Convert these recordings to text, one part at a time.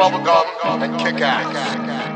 bubble gum and kick ass.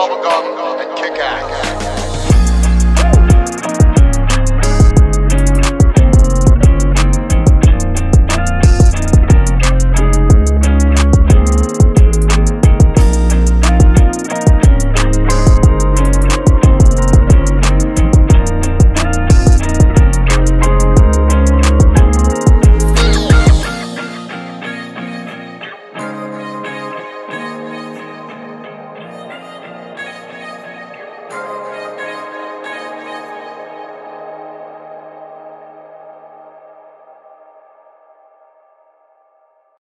Bubblegum and kick ass.